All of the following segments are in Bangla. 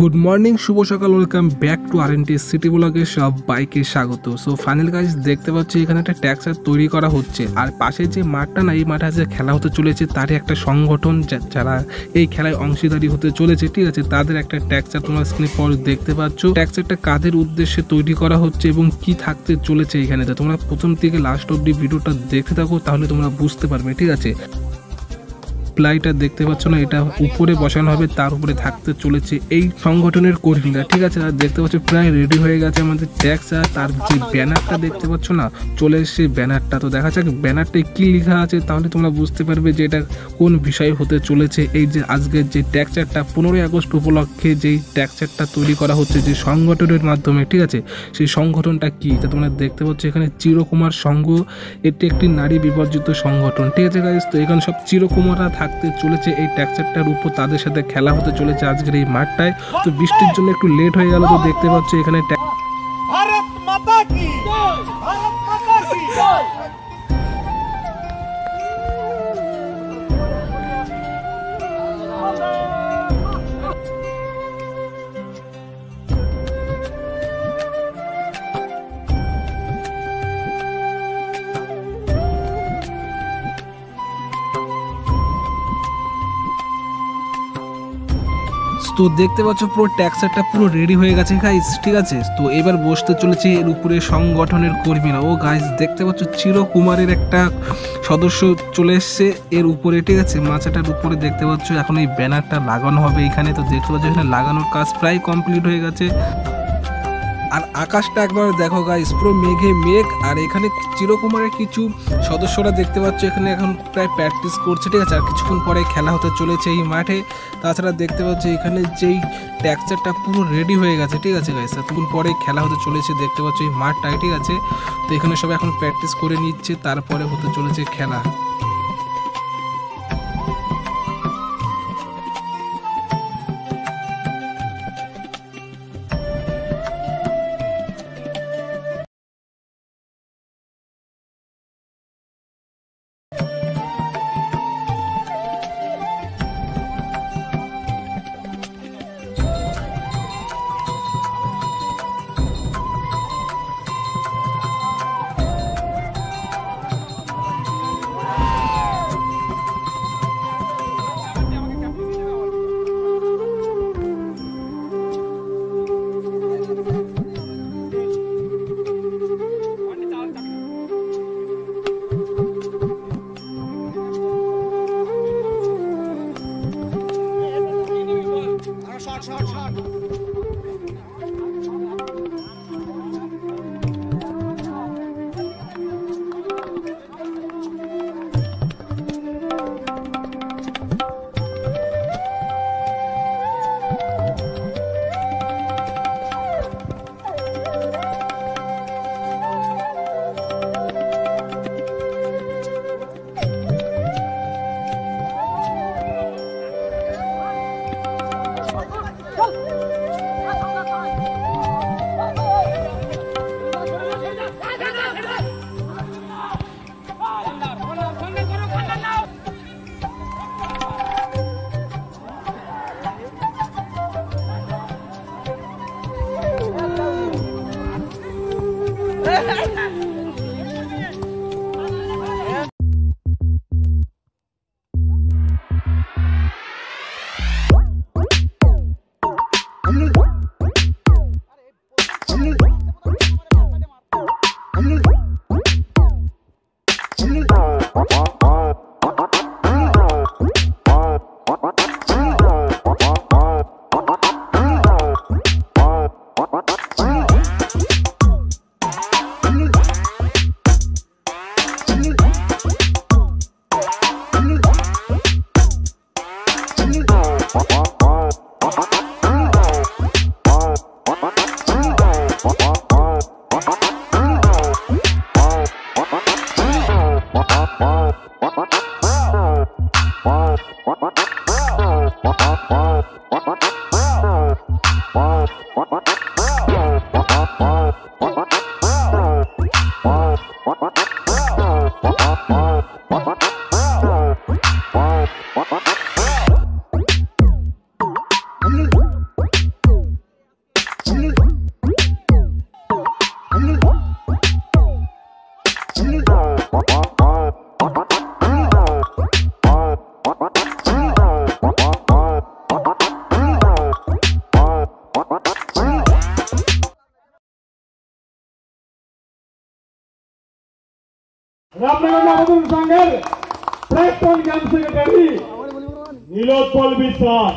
গুড মর্নিং শুভ সকাল welcome back to R N T city ব্লগে সব বাইকে স্বাগত। সো ফাইনাল গাইজ দেখতে পাচ্ছি, এখানে একটা ট্যাক্সার তৈরি করা হচ্ছে। আর পাশে যে মাঠটা না, এই মাঠে যে খেলা হতে চলেছে, তারই একটা সংগঠন যারা এই খেলায় অংশীদারি হতে চলেছে, ঠিক আছে, তাদের একটা ট্যাক্সার তোমরা স্ক্রিনে পর দেখতে পাচ্ছ। ট্যাক্সারটা কাদের উদ্দেশ্যে তৈরি করা হচ্ছে এবং কি থাকতে চলেছে এখানে? তোমরা প্রথম থেকে লাস্ট অব্দি ভিডিওটা দেখতে থাকো, তাহলে তোমরা বুঝতে পারবে, ঠিক আছে। প্লাইটা দেখতে পাচ্ছ না, এটা উপরে বসানো হবে, তার উপরে থাকতে চলেছে এই সংগঠনের কর্মীরা। ঠিক আছে, আর দেখতে পাচ্ছ, প্রায় রেডি হয়ে গেছে আমাদের ট্যাক্স আর তার যে ব্যানারটা দেখতে পাচ্ছ না, চলে এসছে ব্যানারটা। তো দেখা যাক, ব্যানারটায় কি লেখা আছে, তাহলে তোমরা বুঝতে পারবে যে এটা কোন বিষয় হতে চলেছে। এই যে আজকের যে ট্যাক্সারটা পনেরোই আগস্ট উপলক্ষে যেই ট্যাক্সারটা তৈরি করা হচ্ছে যে সংগঠনের মাধ্যমে, ঠিক আছে, সেই সংগঠনটা কি? তা তোমরা দেখতে পাচ্ছ, এখানে চিরকুমার সংঘ, এটি একটি নারী বিবর্জিত সংগঠন। ঠিক আছে তো এখানে সব চিরকুমাররা থাকতে চলেছে, এই ট্যাক্সারটার উপর তাদের সাথে খেলা হতে চলেছে আজকের এই মাঠটায়। তো বৃষ্টির জন্য একটু লেট হয়ে গেল, তো দেখতে পাচ্ছ এখানে ভারত মাতা কি? ভারত মাতা কি? তো দেখতে পাচ্ছ পুরো ট্যাক্সারটা পুরো রেডি হয়ে গেছে গাইজ ঠিক আছে? তো এবার বসতে চলেছে এর উপরে সংগঠনের কর্মীরা। ও গাইজ দেখতে পাচ্ছ চিরকুমারের একটা সদস্য চলে এসছে এর উপরে, ঠিক আছে? মাছাটার উপরে দেখতে পাচ্ছ এখন এই ব্যানারটা লাগানো হবে এখানে। তো দেখতে পাচ্ছ এখানে লাগানোর কাজ প্রায় কমপ্লিট হয়ে গেছে। আর আকাশটা একবার দেখো গাইস পুরো মেঘে মেঘ, আর এখানে চিরকুমারের কিছু সদস্যরা দেখতে পাচ্ছ, এখানে এখন প্রায় প্র্যাকটিস করছে, ঠিক আছে? আর কিছুক্ষণ পরে খেলা হতে চলেছে এই মাঠে। তাছাড়া দেখতে পাচ্ছ, এখানে যেই ট্যাক্সারটা পুরো রেডি হয়ে গেছে, ঠিক আছে গাইস এতক্ষণ পরে খেলা হতে চলেছে, দেখতে পাচ্ছ এই মাঠটায়, ঠিক আছে? তো এখানে সবাই এখন প্র্যাকটিস করে নিচ্ছে, তারপরে হতে চলেছে খেলা। What? What? What? what? Ramnagar সংঘের প্রাক্তন গ্রাম সেক্রেটারি নীলোৎপল বিশ্বাস।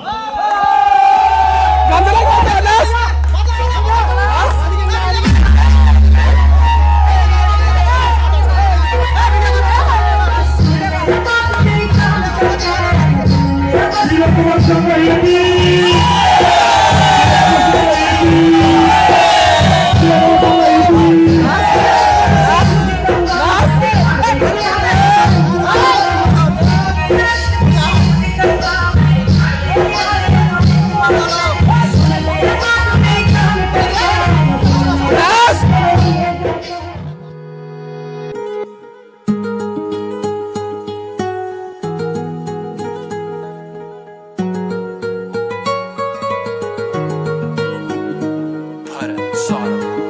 Saw.